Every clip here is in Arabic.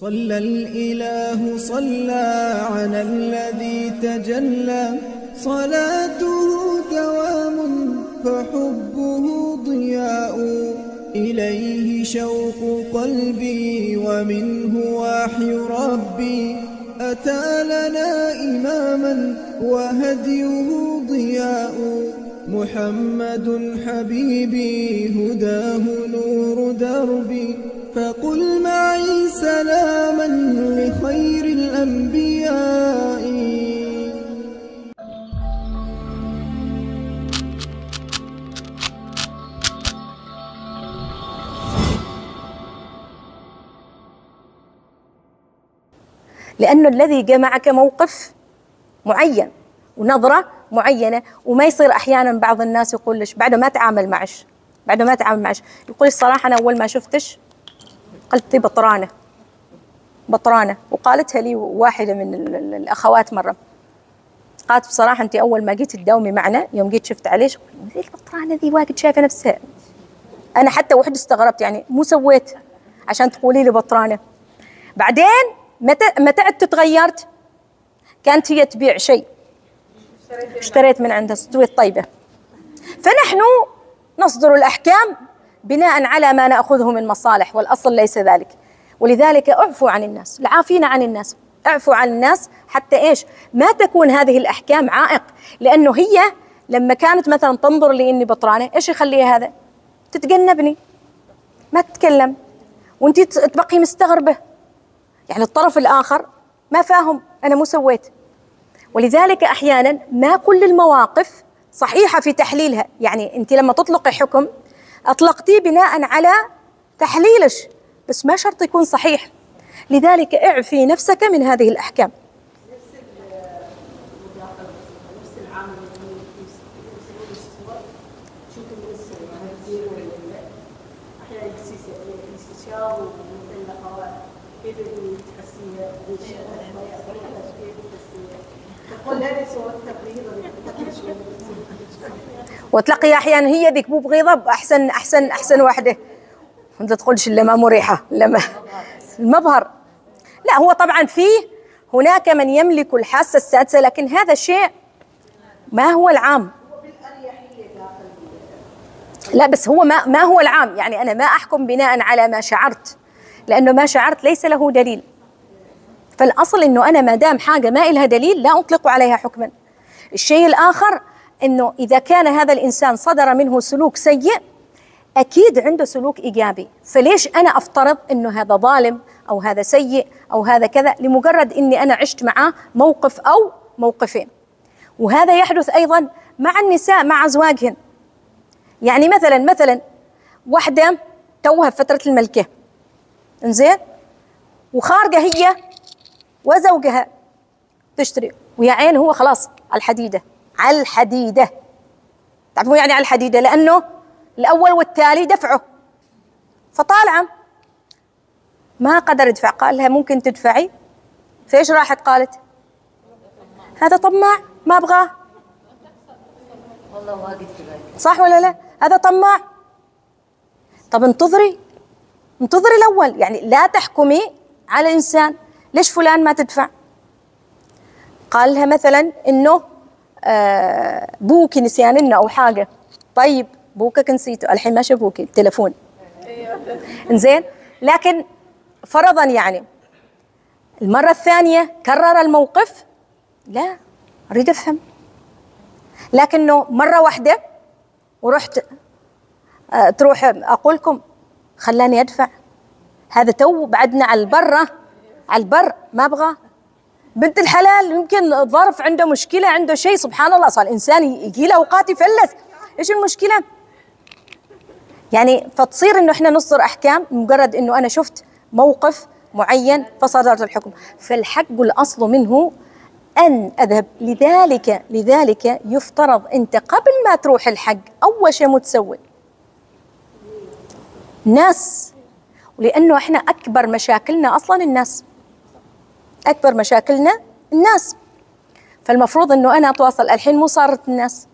صلى الإله صلى على الذي تجلى. صلاته دوام فحبه ضياء. إليه شوق قلبي ومنه وحي ربي. أتى لنا إماما وهديه ضياء. محمد حبيبي هداه نور دربي. فقل معي سلاما لخير الأنبياء. لأنه الذي جمعك موقف معين ونظرة معينة وما يصير أحيانا بعض الناس يقول لش بعد ما تعامل معش بعد ما تعامل معش. يقول الصراحة أنا أول ما شفتش قلت بطرانة. بطرانة. وقالتها لي واحدة من ال- ال- الأخوات مرة. قالت بصراحة أنت أول ما جيت تداومي معنا يوم جيت شفت عليش ذي البطرانة ذي واجد شايفة نفسها. أنا حتى وحدة استغربت يعني مو سويت عشان تقولي لي بطرانة. بعدين متى متى أنت تغيرت؟ كانت هي تبيع شيء. اشتريت من عندها استويت طيبة. فنحن نصدر الأحكام بناء على ما نأخذه من مصالح والأصل ليس ذلك. ولذلك اعفوا عن الناس العافين عن الناس اعفوا عن الناس حتى إيش؟ ما تكون هذه الأحكام عائق لأنه هي لما كانت مثلا تنظر لي إني بطرانة إيش يخليها هذا؟ تتجنبني. ما تتكلم. وأنت تبقي مستغربة. يعني الطرف الآخر ما فاهم أنا مو سويت. ولذلك أحيانا ما كل المواقف صحيحة في تحليلها. يعني أنت لما تطلقي حكم اطلقتيه بناء على تحليلش بس ما شرط يكون صحيح. لذلك اعفي نفسك من هذه الأحكام نفس العامل اللي يسوون الصور شوف الناس المهزين ولا أحيانا الاستشاره والمطلقه كيف تحسيها تقول هذه صور تقريبا وتلقي أحيانا هي ذيك مو بغيضة أحسن أحسن أحسن واحدة. أنت تقولش الا ما مريحه الا ما المظهر لا هو طبعا فيه هناك من يملك الحاسة السادسة لكن هذا الشيء ما هو العام. لا بس هو ما ما هو العام. يعني أنا ما أحكم بناء على ما شعرت لأنه ما شعرت ليس له دليل. فالأصل إنه أنا ما دام حاجة ما لها دليل لا أطلق عليها حكما. الشيء الآخر إنه إذا كان هذا الإنسان صدر منه سلوك سيء أكيد عنده سلوك إيجابي. فليش أنا أفترض إنه هذا ظالم أو هذا سيء أو هذا كذا؟ لمجرد إني أنا عشت معاه موقف أو موقفين. وهذا يحدث أيضا مع النساء مع أزواجهن. يعني مثلا مثلا واحدة توها فترة الملكة. إنزين؟ وخارجة هي وزوجها تشتري ويا عين هو خلاص على الحديدة. على الحديدة. تعرفون يعني على الحديدة؟ لأنه الأول والتالي دفعه. فطالعة. ما قدر يدفع. قال لها ممكن تدفعي؟ فإيش راحت؟ قالت هذا طماع ما أبغاه. صح ولا لا؟ هذا طماع. طب انتظري. انتظري الأول. يعني لا تحكمي على إنسان. ليش فلان ما تدفع؟ قال لها مثلا إنه آه بوكي نسياننا أو حاجة. طيب بوكك نسيته. الحين ما شافوكي. التلفون إنزين. لكن فرضا يعني المرة الثانية كرر الموقف؟ لا أريد أفهم. لكنه مرة واحدة ورحت آه تروح أقول لكم خلاني أدفع. هذا تو بعدنا على البره على البر ما أبغى. بنت الحلال يمكن ظرف عنده مشكلة عنده شيء سبحان الله. صار الإنسان يجي له أوقات يفلس. إيش المشكلة؟ يعني فتصير إنه إحنا نصدر أحكام مجرد إنه أنا شفت موقف معين فصدرت الحكم. فالحق الأصل منه أن أذهب. لذلك لذلك يفترض أنت قبل ما تروح الحق أول شيء متسوي ناس. ولأنه إحنا أكبر مشاكلنا أصلا الناس. أكبر مشاكلنا الناس. فالمفروض إنه أنا أتواصل. الحين مو صارت الناس.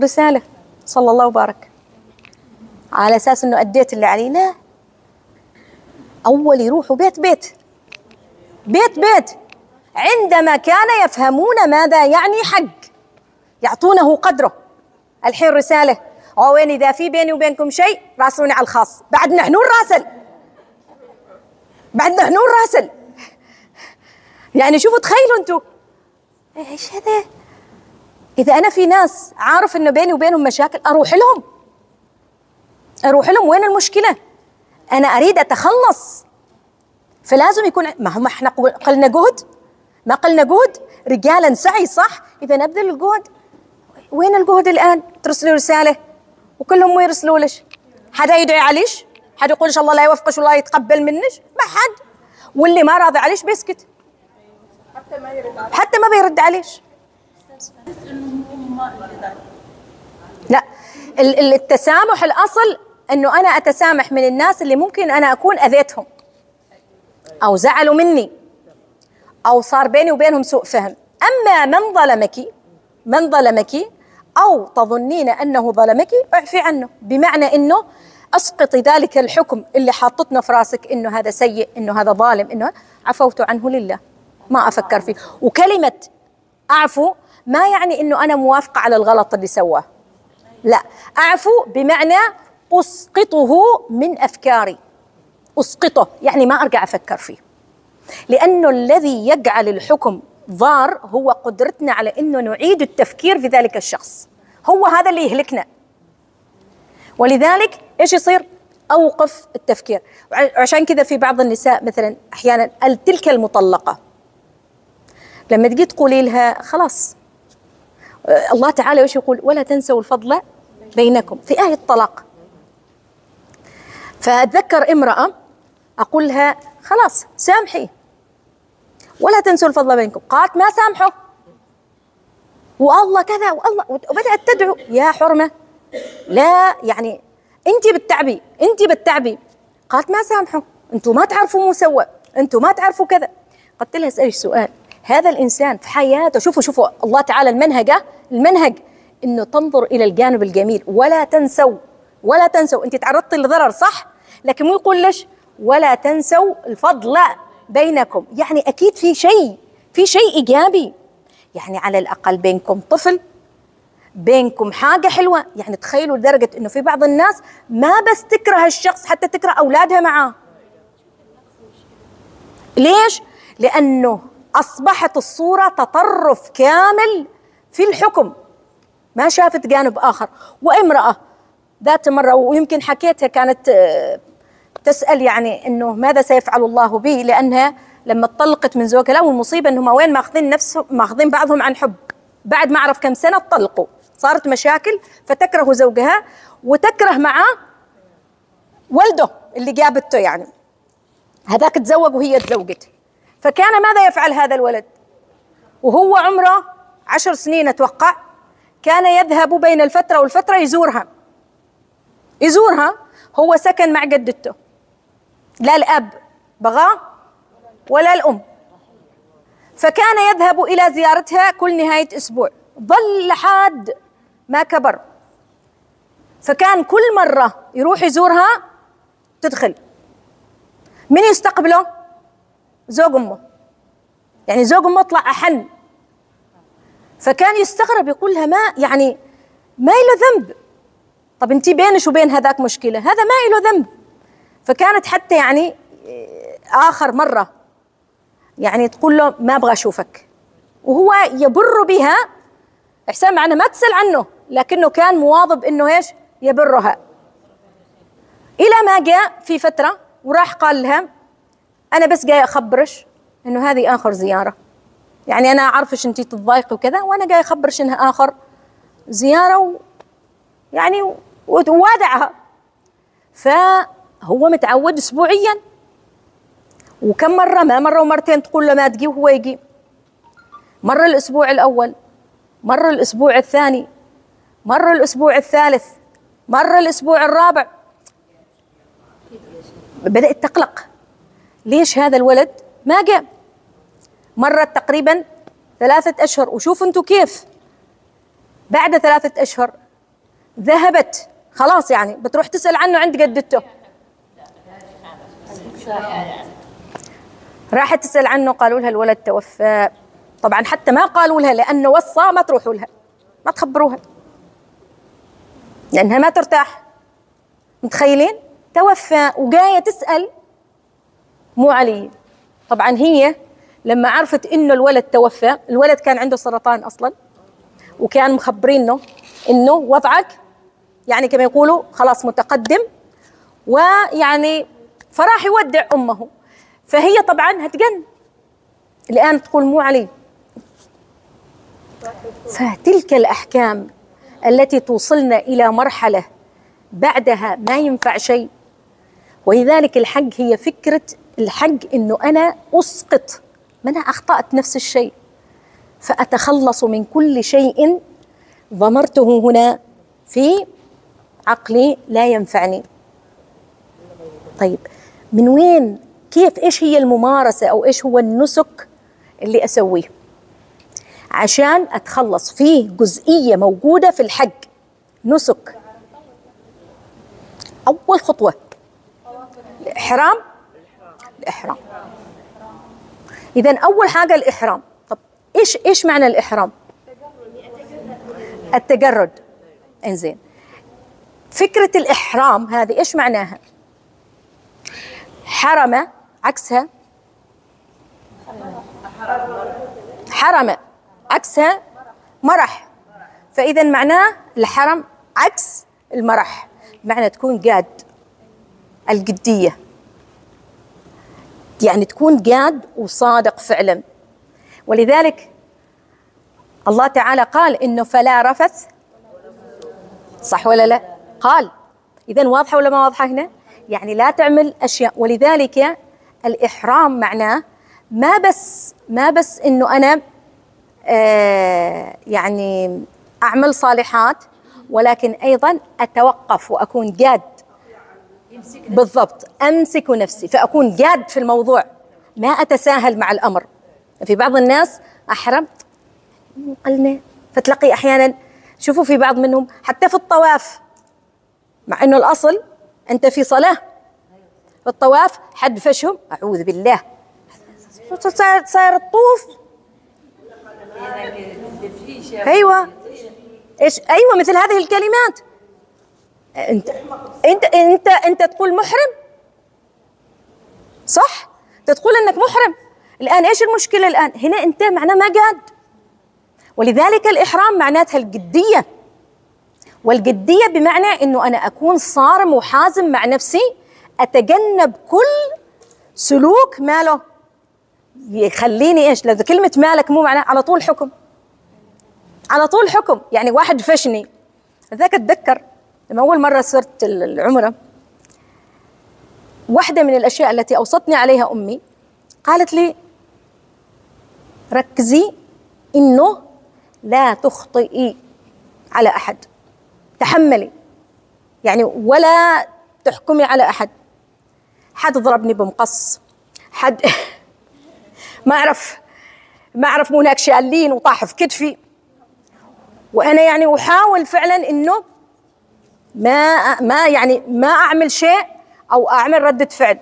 رسالة. صلى الله وبارك. على أساس إنه أديت اللي علي. لا. أول يروحوا بيت بيت. بيت بيت. عندما كان يفهمون ماذا يعني حق يعطونه قدره. الحين رسالة. أو وين إذا في بيني وبينكم شيء راسلوني على الخاص. بعد نحن نراسل. بعد نحن نراسل. يعني شوفوا تخيلوا أنتم إيش هذا؟ إذا أنا في ناس عارف إنه بيني وبينهم مشاكل أروح لهم. أروح لهم. وين المشكلة؟ أنا أريد أتخلص. فلازم يكون ما هم إحنا قلنا جهد؟ ما قلنا جهد؟ رجالا سعي صح؟ إذا نبذل الجهد. وين الجهد الآن؟ ترسلوا رسالة. وكلهم مو يرسلوا لش حدا يدعي عليش؟ حدا يقول إن الله لا يوفقش والله يتقبل منش؟ ما حد. واللي ما راضي عليش بيسكت. حتى ما يرد على حتى ما بيرد عليش. لا ال- ال- التسامح الأصل إنه أنا أتسامح من الناس اللي ممكن أنا أكون أذيتهم. أو زعلوا مني. أو صار بيني وبينهم سوء فهم. أما من ظلمك من ظلمك أو تظنين أنه ظلمك اعفي عنه. بمعنى إنه اسقطي ذلك الحكم اللي حاطتنا في راسك إنه هذا سيء إنه هذا ظالم إنه عفوت عنه لله. ما أفكر فيه. وكلمة أعفو ما يعني إنه أنا موافقة على الغلط اللي سواه. لا أعفو بمعنى أسقطه من أفكاري. أسقطه يعني ما أرجع أفكر فيه. لأنه الذي يجعل الحكم ضار هو قدرتنا على إنه نعيد التفكير في ذلك الشخص. هو هذا اللي يهلكنا. ولذلك إيش يصير؟ أوقف التفكير. عشان كذا في بعض النساء مثلا أحيانا تلك المطلقة. لما تجي تقولي لها خلاص. آه، الله تعالى وش يقول؟ ولا تنسوا الفضل بينكم في آية الطلاق. فأتذكر امرأة أقول لها خلاص سامحي. ولا تنسوا الفضل بينكم. قالت ما سامحه. والله كذا والله وبدأت تدعو. يا حرمة لا يعني انت بالتعبي انت بالتعبي. قالت ما سامحه. أنتم ما تعرفوا مو سوى أنتم ما تعرفوا كذا. قلت لها اسألي سؤال. هذا الإنسان في حياته شوفوا شوفوا الله تعالى المنهج المنهج إنه تنظر إلى الجانب الجميل ولا تنسوا ولا تنسوا أنت تعرضت لضرر صح؟ لكن مو يقول ليش؟ ولا تنسوا الفضل بينكم. يعني أكيد في شيء في شيء إيجابي. يعني على الأقل بينكم طفل بينكم حاجة حلوة. يعني تخيلوا لدرجة إنه في بعض الناس ما بس تكره الشخص حتى تكره أولادها معاه. ليش؟ لأنه أصبحت الصورة تطرف كامل في الحكم. ما شافت جانب آخر. وامرأة ذات مرة ويمكن حكيتها كانت آه، تسأل يعني إنه ماذا سيفعل الله بي لأنها لما اتطلقت من زوجها لا والمصيبة إنهم وين ماخذين نفسهم ماخذين بعضهم عن حب. بعد ما اعرف كم سنة اتطلقوا صارت مشاكل فتكره زوجها وتكره معاه ولده اللي جابته يعني. هذاك تزوج وهي تزوجت فكان ماذا يفعل هذا الولد؟ وهو عمره عشر سنين أتوقع كان يذهب بين الفترة والفترة يزورها. يزورها. هو سكن مع جدته. لا الأب بغاه ولا الأم. فكان يذهب إلى زيارتها كل نهاية أسبوع. ظل لحد ما كبر. فكان كل مرة يروح يزورها تدخل. من يستقبله؟ زوج أمه. يعني زوج أمه طلع أحن فكان يستغرب يقول لها ما يعني ما له ذنب. طب انت بينش وبين هذاك مشكلة. هذا ما له ذنب. فكانت حتى يعني آخر مرة يعني تقول له ما أبغى أشوفك. وهو يبر بها. إحسان معنا ما تسأل عنه لكنه كان مواظب إنه إيش؟ يبرها. إلى ما جاء في فترة وراح قال لها أنا بس جاي أخبرش إنه هذه آخر زيارة. يعني أنا أعرفش انت تتضايقي وكذا وأنا جاي أخبرش إنها آخر زيارة و يعني ووادعها. فهو متعود اسبوعيا. وكم مرة؟ ما مرة ومرتين تقول له ما تجي وهو يجي. مرة الأسبوع الأول مرة الأسبوع الثاني مرة الأسبوع الثالث مرة الأسبوع الرابع. بدأت تقلق. ليش هذا الولد ما جاء؟ مرت تقريبا ثلاثة أشهر. وشوفوا أنتم كيف. بعد ثلاثة أشهر ذهبت. خلاص يعني بتروح تسأل عنه عند جدته. راحت تسأل عنه قالوا لها الولد توفى. طبعا حتى ما قالوا لها لأنه وصى ما تروحوا لها. ما تخبروها. لأنها ما ترتاح. متخيلين؟ توفى. وجاية تسأل مو علي. طبعا هي لما عرفت إنه الولد توفى الولد كان عنده سرطان أصلا وكان مخبرينه إنه وضعك يعني كما يقولوا خلاص متقدم ويعني فراح يودع أمه. فهي طبعا هتجن. الآن تقول مو علي. فتلك الأحكام التي توصلنا إلى مرحلة بعدها ما ينفع شيء. ولذلك الحق هي فكرة الحق إنه أنا أسقط ما أنا أخطأت نفس الشيء. فأتخلص من كل شيء ضمرته هنا في عقلي لا ينفعني. طيب من وين كيف إيش هي الممارسة أو إيش هو النسك اللي أسويه؟ عشان أتخلص فيه جزئية موجودة في الحق نسك. أول خطوة الإحرام. الإحرام. اذا أول حاجة الإحرام. طب إيش إيش معنى الإحرام؟ التجرد. إنزين. فكرة الإحرام هذه إيش معناها؟ حرم عكسها؟ حرم عكسها مرح. فاذا معناه الحرم عكس المرح. معنى تكون قاد الجديه يعني تكون جاد وصادق فعلا. ولذلك الله تعالى قال إنه فلا رفث. صح ولا لا؟ قال. اذا واضحة ولا ما واضحة هنا؟ يعني لا تعمل أشياء. ولذلك الإحرام معناه ما بس ما بس إنه أنا آه يعني أعمل صالحات ولكن أيضا أتوقف وأكون جاد بالضبط. أمسك نفسي. فأكون جاد في الموضوع. ما أتساهل مع الأمر. في بعض الناس احرم قلنا. فتلاقي أحيانا شوفوا في بعض منهم حتى في الطواف. مع إنه الأصل أنت في صلاة. في الطواف حد فشهم. أعوذ بالله. صار صار الطوف. أيوه. إيش؟ أيوه مثل هذه الكلمات. انت انت انت انت تقول محرم؟ صح؟ تقول انك محرم. الآن إيش المشكلة الآن؟ هنا أنت معناه ما قاد. ولذلك الإحرام معناتها الجديه والجديه بمعنى إنه أنا أكون صارم وحازم مع نفسي أتجنب كل سلوك ماله. يخليني إيش؟ لذا كلمة مالك مو معناه على طول حكم. على طول حكم. يعني واحد فشني. ذاك أتذكر. لما أول مرة صرت العمرة واحدة من الأشياء التي أوصتني عليها أمي قالت لي ركزي إنه لا تخطئي على أحد تحملي يعني ولا تحكمي على أحد. حد ضربني بمقص حد ما أعرف ما أعرف هناك شالين وطاح في كتفي. وأنا يعني أحاول فعلا إنه ما ما يعني ما أعمل شيء أو أعمل ردة فعل.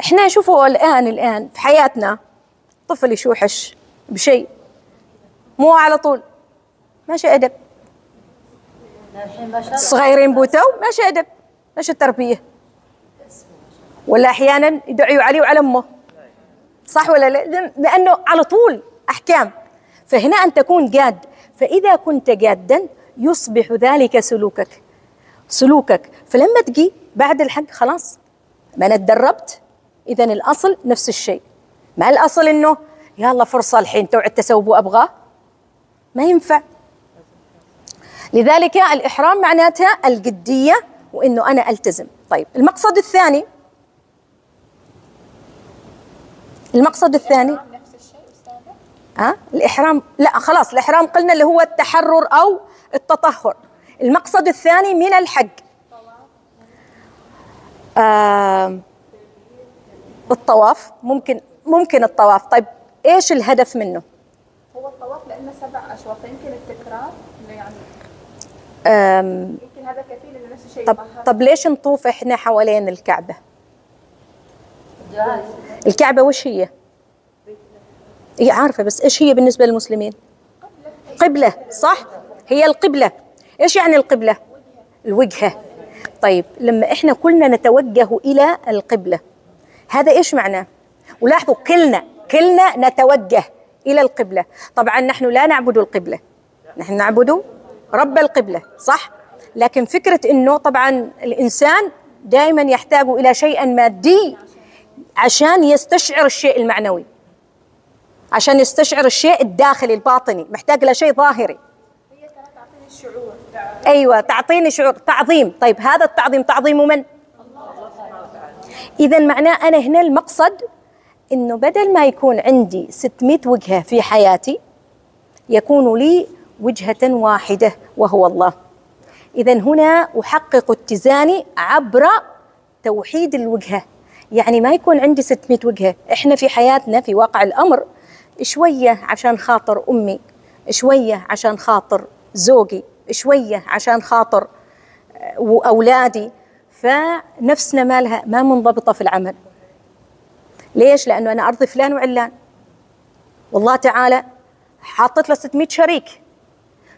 إحنا شوفوا الآن الآن في حياتنا طفل يشوحش بشيء مو على طول ماشي أدب. صغيرين بوتو ماشي أدب ماشي التربية. ولا أحيانا يدعوا عليه وعلى أمه. صح ولا لا؟ لأنه على طول أحكام. فهنا أن تكون جاد فإذا كنت جادا يصبح ذلك سلوكك. سلوكك. فلما تجي بعد الحق خلاص ما أنا تدربت اذا الأصل نفس الشيء. ما الأصل إنه يلا فرصة الحين توعد تسوي ابغاه ما ينفع. لذلك الإحرام معناتها الجدية وإنه أنا ألتزم. طيب المقصد الثاني. المقصد الثاني. نفس الشيء أستاذة؟ ها؟ الإحرام. لا خلاص الإحرام قلنا اللي هو التحرر أو التطهر. المقصد الثاني من الحج. آه الطواف. ممكن ممكن الطواف. طيب إيش الهدف منه؟ هو الطواف لأنه سبع أشواط. يمكن التكرار يعني يمكن هذا كفيل إنه نفس الشيء. طب يطهر. طب ليش نطوف إحنا حوالين الكعبة؟ الكعبة وش هي؟ هي عارفة بس إيش هي بالنسبة للمسلمين؟ قبلة صح؟ هي القبلة. إيش يعني القبلة؟ الوجهة طيب لما إحنا كلنا نتوجه إلى القبلة هذا إيش معناه؟ ولاحظوا كلنا كلنا نتوجه إلى القبلة. طبعا نحن لا نعبد القبلة. نحن نعبد رب القبلة صح؟ لكن فكرة أنه طبعا الإنسان دائما يحتاج إلى شيء مادي عشان يستشعر الشيء المعنوي عشان يستشعر الشيء الداخلي الباطني محتاج إلى شيء ظاهري. الشعور أيوه تعطيني شعور. تعظيم. طيب هذا التعظيم تعظيم من؟ اذا معناه أنا هنا المقصد إنه بدل ما يكون عندي 600 وجهة في حياتي يكون لي وجهة واحدة وهو الله. اذا هنا أحقق اتزاني عبر توحيد الوجهة. يعني ما يكون عندي 600 وجهة. إحنا في حياتنا في واقع الأمر شوية عشان خاطر أمي شوية عشان خاطر زوجي شوية عشان خاطر آه، وأولادي فنفسنا مالها ما منضبطة في العمل. ليش؟ لأنه أنا أرضي فلان وعلان. والله تعالى حاطط له 600 شريك.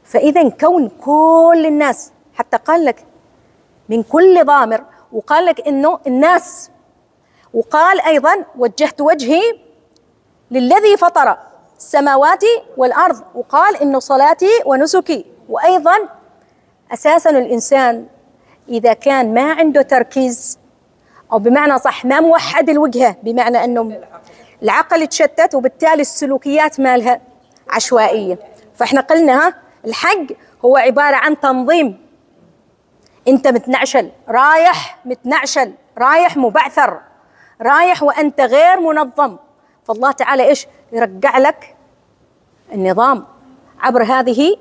فإذا كون كل الناس حتى قال لك من كل ضامر وقال لك إنه الناس وقال أيضا وجهت وجهي للذي فطر. السماوات والأرض وقال إنه صلاتي ونسكي. وأيضا أساسا الإنسان إذا كان ما عنده تركيز أو بمعنى صح ما موحد الوجهة بمعنى إنه العقل تشتت وبالتالي السلوكيات مالها عشوائية. فإحنا قلنا ها الحق هو عبارة عن تنظيم. أنت متنعشل رايح متنعشل رايح مبعثر رايح وأنت غير منظم. فالله تعالى إيش يرجع لك النظام عبر هذه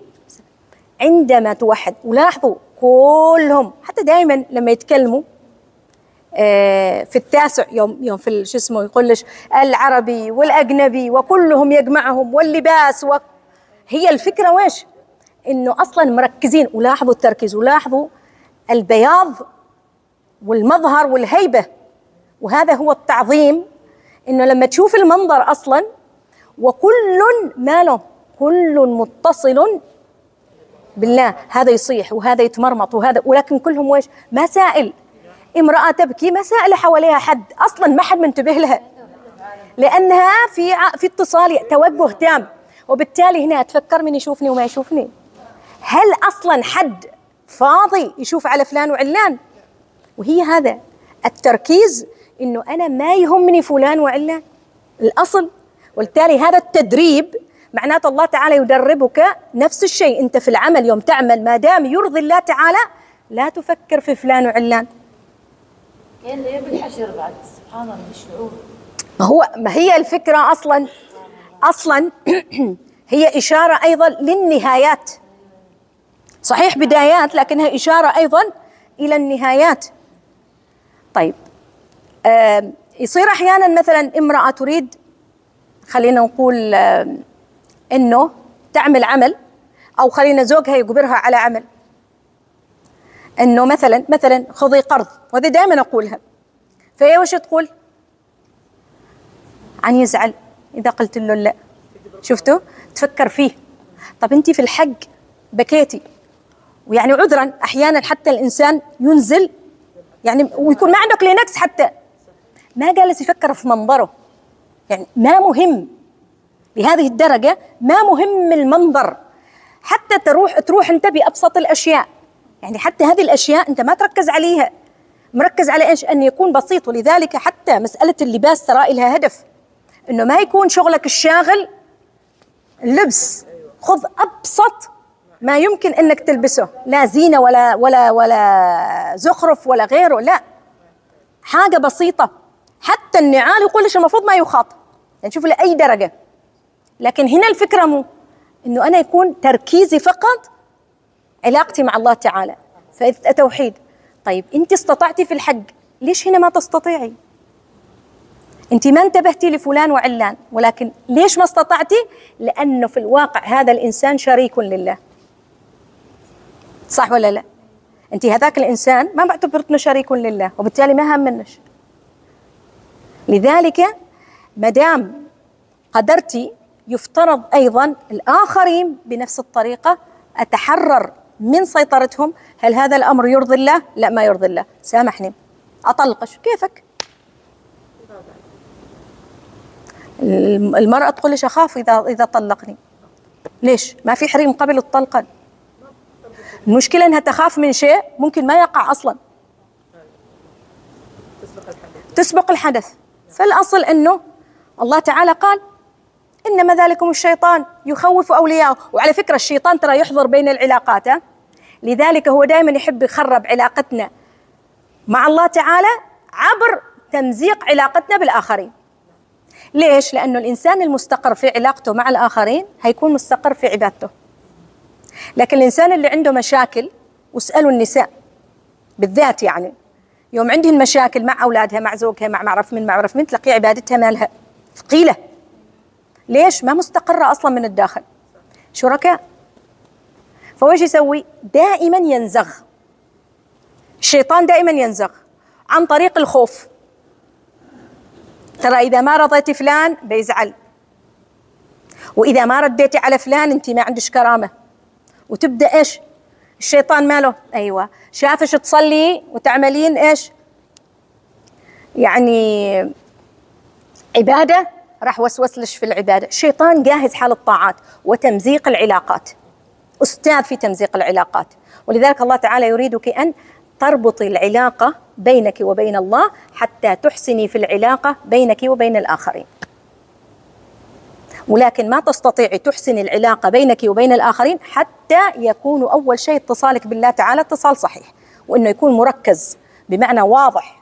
عندما توحد. ولاحظوا كلهم حتى دائما لما يتكلموا آه، في التاسع يوم يوم في شو اسمه يقول العربي والأجنبي وكلهم يجمعهم واللباس و هي الفكرة ويش؟ إنه أصلا مركزين. ولاحظوا التركيز ولاحظوا البياض والمظهر والهيبة. وهذا هو التعظيم إنه لما تشوف المنظر أصلا وكل ماله كل متصل بالله هذا يصيح وهذا يتمرمط وهذا ولكن كلهم ويش مسائل. امرأة تبكي مسائل حواليها حد. أصلا ما حد منتبه لها. لأنها في في اتصال توجه تام. وبالتالي هنا أتفكر من يشوفني وما يشوفني. هل أصلا حد فاضي يشوف على فلان وعلان؟ وهي هذا. التركيز إنه أنا ما يهمني فلان وعلان الأصل وبالتالي هذا التدريب معناته الله تعالى يدربك نفس الشيء. أنت في العمل يوم تعمل ما دام يرضي الله تعالى لا تفكر في فلان وعلان. كان يبي الحشر بعد سبحان الله ما هو ما هي الفكرة أصلا؟ أصلا هي إشارة أيضا للنهايات. صحيح بدايات لكنها إشارة أيضا إلى النهايات. طيب يصير أحيانا مثلا امرأة تريد خلينا نقول إنه تعمل عمل أو خلينا زوجها يجبرها على عمل. إنه مثلا مثلا خذي قرض وهذا دائما أقولها. فهي وش تقول؟ عن يزعل إذا قلت له لا. شفتوا؟ تفكر فيه. طب أنت في الحق بكيتي. ويعني عذرا أحيانا حتى الإنسان ينزل يعني ويكون ما عنده كلينكس حتى. ما جالس يفكر في منظره. يعني ما مهم لهذه الدرجة ما مهم المنظر. حتى تروح تروح أنت بأبسط الأشياء. يعني حتى هذه الأشياء أنت ما تركز عليها. مركز على إيش؟ أن يكون بسيط. ولذلك حتى مسألة اللباس ترى لها هدف. إنه ما يكون شغلك الشاغل اللبس. خذ أبسط ما يمكن إنك تلبسه. لا زينة ولا ولا ولا زخرف ولا غيره لا. حاجة بسيطة. حتى النعال يقول لك المفروض ما يخاط؟ يعني شوفوا لأي درجة. لكن هنا الفكرة مو إنه أنا يكون تركيزي فقط علاقتي مع الله تعالى. فالتوحيد طيب أنت استطعتي في الحج ليش هنا ما تستطيعي؟ أنت ما انتبهتي لفلان وعلان ولكن ليش ما استطعتي؟ لأنه في الواقع هذا الإنسان شريك لله. صح ولا لا؟ أنت هذاك الإنسان ما بعتبرتنه شريك لله وبالتالي ما هم منش لذلك ما دام قدرتي يفترض أيضا الآخرين بنفس الطريقة. أتحرر من سيطرتهم. هل هذا الأمر يرضي الله؟ لا ما يرضي الله. سامحني. اطلقش كيفك؟ المرأة تقول ليش أخاف اذا إذا طلقني. ليش؟ ما في حريم قبل الطلقة. المشكلة إنها تخاف من شيء ممكن ما يقع أصلا. تسبق الحدث. فالأصل أنه الله تعالى قال إنما ذلكم الشيطان يخوف أولياءه. وعلى فكرة الشيطان ترى يحضر بين العلاقات؟ لذلك هو دائما يحب يخرب علاقتنا مع الله تعالى عبر تمزيق علاقتنا بالآخرين. ليش؟ لأنه الإنسان المستقر في علاقته مع الآخرين هيكون مستقر في عبادته. لكن الإنسان اللي عنده مشاكل واسألوا النساء بالذات يعني يوم عندهن مشاكل مع أولادها مع زوجها مع معرف من معرف من تلاقي عبادتها مالها ثقيلة. ليش؟ ما مستقرة أصلا من الداخل. شركاء. فوش يسوي؟ دائما ينزغ. الشيطان دائما ينزغ عن طريق الخوف. ترى إذا ما رضيتي فلان بيزعل. وإذا ما رديتي على فلان أنت ما عندك كرامة. وتبدأ إيش؟ الشيطان ماله؟ أيوه. شافش تصلي وتعملين إيش؟ يعني عبادة راح وسوسلش في العبادة. الشيطان جاهز حال الطاعات وتمزيق العلاقات. أستاذ في تمزيق العلاقات. ولذلك الله تعالى يريدك أن تربطي العلاقة بينك وبين الله حتى تحسني في العلاقة بينك وبين الآخرين. ولكن ما تستطيعي تحسني العلاقة بينك وبين الآخرين حتى يكون أول شيء اتصالك بالله تعالى اتصال صحيح وإنه يكون مركز بمعنى واضح.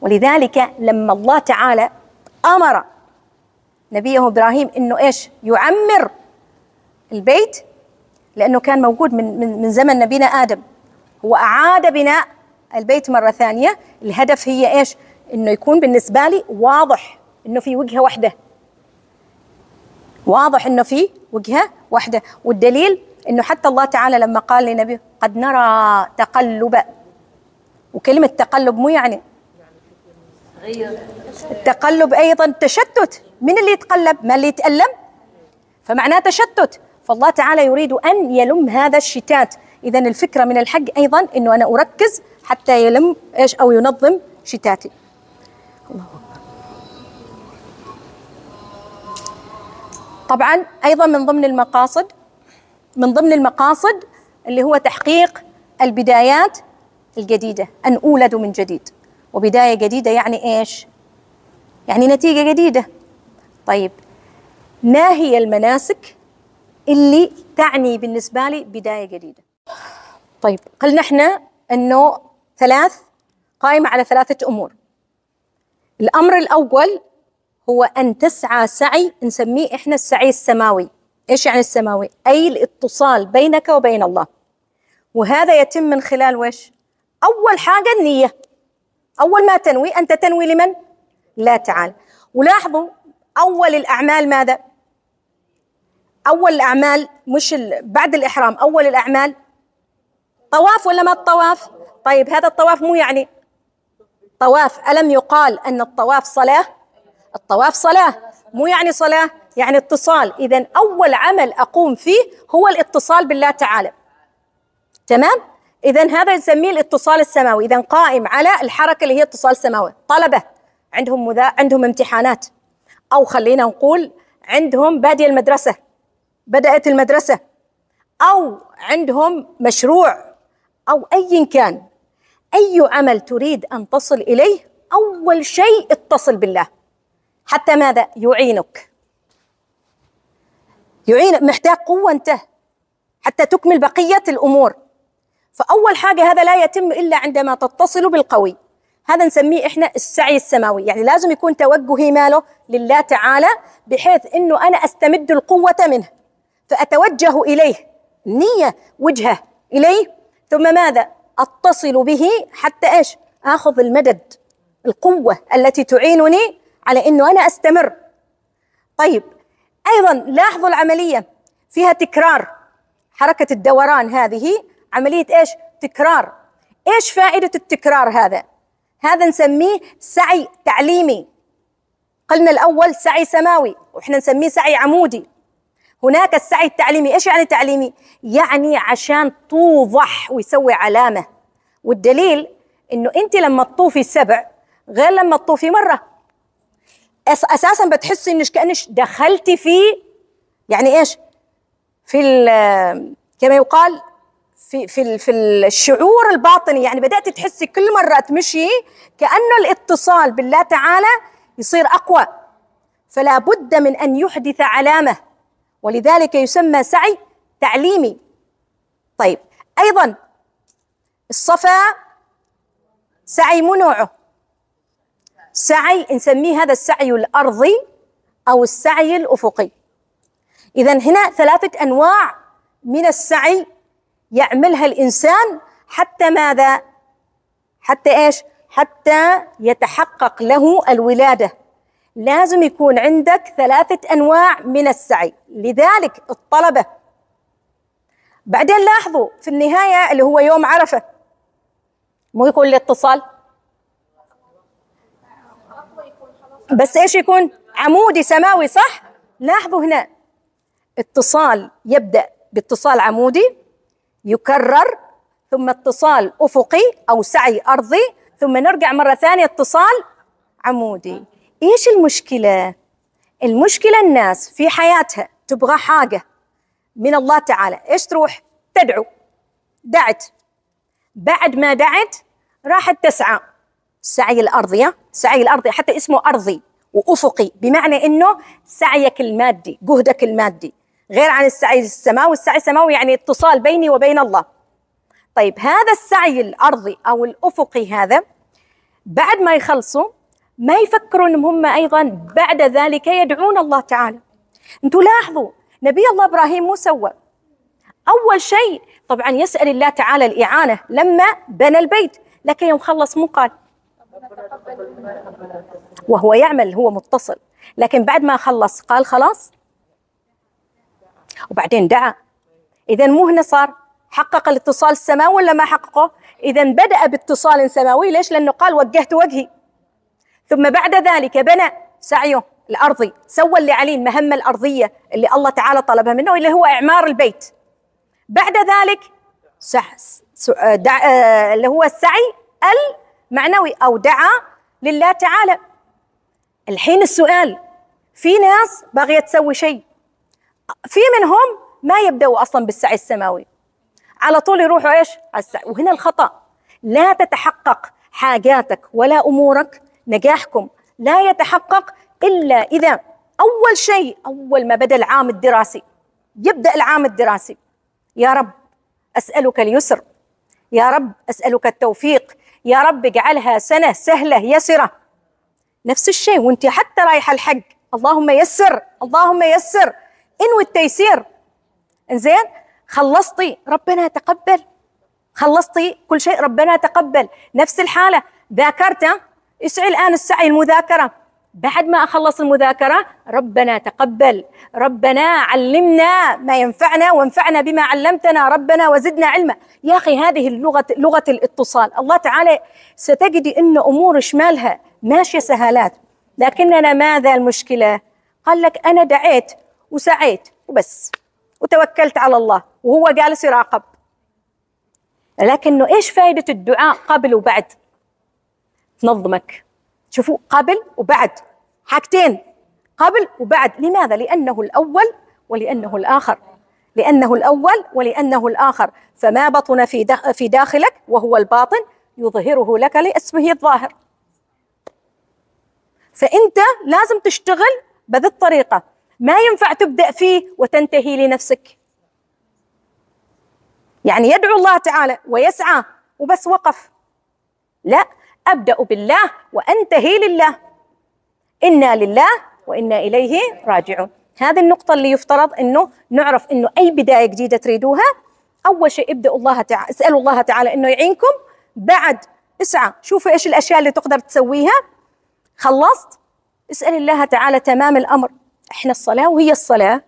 ولذلك لما الله تعالى أمر نبيه إبراهيم إنه إيش؟ يعمر البيت لأنه كان موجود من من, من زمن نبينا آدم. هو أعاد بناء البيت مرة ثانية. الهدف هي إيش؟ إنه يكون بالنسبة لي واضح إنه في وجهة واحدة. واضح إنه في وجهة واحدة. والدليل إنه حتى الله تعالى لما قال لنبيه قد نرى تقلب وكلمة تقلب مو يعني التقلب أيضا تشتت. من اللي يتقلب؟ ما اللي يتألم؟ فمعناه تشتت. فالله تعالى يريد أن يلم هذا الشتات. اذا الفكرة من الحق أيضا إنه أنا أركز حتى يلم إيش؟ أو ينظم شتاتي. الله طبعا أيضا من ضمن المقاصد من ضمن المقاصد اللي هو تحقيق البدايات الجديدة أن أولد من جديد. وبداية جديدة يعني إيش؟ يعني نتيجة جديدة. طيب ما هي المناسك اللي تعني بالنسبة لي بداية جديدة؟ طيب قلنا إحنا إنه ثلاث قائمة على ثلاثة أمور. الأمر الأول هو أن تسعى سعي نسميه إحنا السعي السماوي. إيش يعني السماوي؟ أي الاتصال بينك وبين الله. وهذا يتم من خلال وش؟ أول حاجة النية. أول ما تنوي أنت تنوي لمن؟ لا تعالى ولاحظوا أول الأعمال ماذا؟ أول الأعمال مش بعد الإحرام أول الأعمال طواف ولا ما الطواف؟ طيب هذا الطواف مو يعني طواف. ألم يقال أن الطواف صلاة؟ الطواف صلاة. مو يعني صلاة يعني اتصال. اذا أول عمل أقوم فيه هو الاتصال بالله تعالى. تمام؟ اذا هذا نسميه الاتصال السماوي. اذا قائم على الحركة اللي هي اتصال سماوي. طلبة. عندهم مذا... عندهم امتحانات. أو خلينا نقول عندهم بادي المدرسة. بدأت المدرسة. أو عندهم مشروع. أو ايا كان. أي عمل تريد أن تصل إليه أول شيء اتصل بالله. حتى ماذا؟ يعينك. يعينك محتاج قوة انت حتى تكمل بقية الأمور. فأول حاجة هذا لا يتم إلا عندما تتصل بالقوي. هذا نسميه إحنا السعي السماوي. يعني لازم يكون توجهي ماله لله تعالى بحيث إنه أنا أستمد القوة منه. فأتوجه إليه نية وجهه إليه. ثم ماذا؟ أتصل به حتى إيش؟ آخذ المدد القوة التي تعينني على إنه أنا أستمر. طيب أيضا لاحظوا العملية فيها تكرار. حركة الدوران هذه عملية إيش؟ تكرار. إيش فائدة التكرار هذا؟ هذا نسميه سعي تعليمي. قلنا الأول سعي سماوي وإحنا نسميه سعي عمودي. هناك السعي التعليمي إيش يعني تعليمي؟ يعني عشان توضح ويسوي علامة. والدليل إنه أنت لما تطوفي سبع غير لما تطوفي مرة. أساسا بتحسي إنك كأنك دخلتي في يعني إيش؟ في كما يقال في في في الشعور الباطني. يعني بدات تحسي كل مرة تمشي كأنه الاتصال بالله تعالى يصير أقوى. فلا بد من أن يحدث علامة. ولذلك يسمى سعي تعليمي. طيب أيضا الصفا سعي مو نوعه سعي نسميه هذا السعي الأرضي أو السعي الأفقي. اذا هنا ثلاثة أنواع من السعي يعملها الإنسان حتى ماذا؟ حتى إيش؟ حتى يتحقق له الولادة. لازم يكون عندك ثلاثة أنواع من السعي. لذلك الطلبة بعدين لاحظوا في النهاية اللي هو يوم عرفة مو يكون الاتصال؟ بس إيش يكون؟ عمودي سماوي صح؟ لاحظوا هنا. اتصال يبدأ باتصال عمودي يكرر ثم اتصال أفقي أو سعي أرضي ثم نرجع مرة ثانية اتصال عمودي. إيش المشكلة؟ المشكلة الناس في حياتها تبغى حاجة من الله تعالى. إيش تروح؟ تدعو. دعت. بعد ما دعت راحت تسعى. السعي الارضي السعي الارضي حتى اسمه أرضي وأفقي بمعنى إنه سعيك المادي جهدك المادي. غير عن السعي السماوي السعي السماوي يعني اتصال بيني وبين الله. طيب هذا السعي الأرضي أو الأفقي هذا بعد ما يخلصوا ما يفكروا إنهم هم أيضا بعد ذلك يدعون الله تعالى. أنتوا لاحظوا نبي الله إبراهيم مو سوى. أول شيء طبعا يسأل الله تعالى الإعانة لما بنى البيت لكن يوم خلص مو قال. وهو يعمل هو متصل. لكن بعد ما خلص قال خلاص؟ وبعدين دعا. اذا مو هنا صار حقق الاتصال السماوي ولا ما حققه؟ اذا بدأ باتصال سماوي. ليش؟ لأنه قال وجهت وجهي. ثم بعد ذلك بنى سعيه الأرضي سوى اللي عليه المهمة الأرضية اللي الله تعالى طلبها منه اللي هو إعمار البيت. بعد ذلك سح س- دع آه، اللي هو السعي المعنوي أو دعا لله تعالى. الحين السؤال في ناس باغية تسوي شيء في منهم ما يبدأوا أصلا بالسعي السماوي. على طول يروحوا السعي. وهنا الخطأ. لا تتحقق حاجاتك ولا أمورك نجاحكم لا يتحقق إلا إذا أول شيء أول ما بدأ العام الدراسي. يبدأ العام الدراسي. يا رب أسألك اليسر. يا رب أسألك التوفيق. يا رب اجعلها سنة سهلة يسرة. نفس الشيء وانت حتى رايحة الحج. اللهم يسر اللهم يسر. انوي التيسير إنزين؟ خلصتي. ربنا تقبل خلصتي كل شيء ربنا تقبل نفس الحالة. ذاكرت؟ اسعي الآن السعي المذاكرة. بعد ما أخلص المذاكرة ربنا تقبل. ربنا علمنا ما ينفعنا وانفعنا بما علمتنا. ربنا وزدنا علما. يا أخي هذه اللغة لغة الاتصال. الله تعالى ستجدي إن أمور شمالها ماشية سهالات. لكننا ماذا المشكلة؟ قال لك أنا دعيت وسعيت وبس. وتوكلت على الله. وهو جالس يراقب. لكنه إيش فائده الدعاء قبل وبعد؟ تنظمك. شوفوا قبل وبعد. حاجتين. قبل وبعد. لماذا؟ لأنه الأول ولأنه الآخر. لأنه الأول ولأنه الآخر. فما بطن في في داخلك وهو الباطن يظهره لك لاسمه الظاهر. فأنت لازم تشتغل بهذه الطريقة. ما ينفع تبدأ فيه وتنتهي لنفسك. يعني يدعو الله تعالى ويسعى وبس وقف. لا. أبدأ بالله وأنتهي لله. إنا لله وإنا إليه راجعون. هذه النقطة اللي يفترض إنه نعرف إنه أي بداية جديدة تريدوها أول شيء ابدأوا الله تعالى اسألوا الله تعالى إنه يعينكم. بعد اسعى شوفوا إيش الأشياء اللي تقدر تسويها. خلصت؟ اسأل الله تعالى تمام الأمر. إحنا الصلاة وهي الصلاة.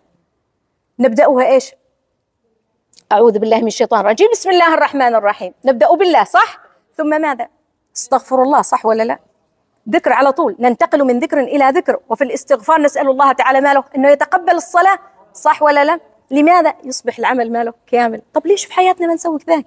نبدأها إيش؟ أعوذ بالله من الشيطان الرجيم. بسم الله الرحمن الرحيم. نبدأ بالله صح؟ ثم ماذا؟ استغفر الله صح ولا لا؟ ذكر على طول ننتقل من ذكر إلى ذكر وفي الاستغفار نسأل الله تعالى ماله أنه يتقبل الصلاة صح ولا لا؟ لماذا؟ يصبح العمل ماله كامل. طب ليش في حياتنا ما نسوي كذاك؟